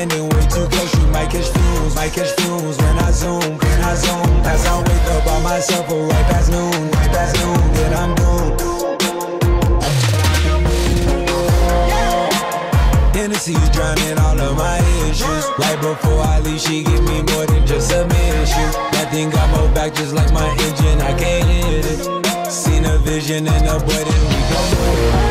standing way too close, you might catch fumes, might catch fumes when I zoom, when I zoom. As I wake up by myself, or right past noon, right past noon, then I'm doomed. Hennessy's drowning all of my issues. Right before I leave, she give me more than just a mission. That thing got more back just like my engine, I can't hit it. Seen a vision and a boy, then we go.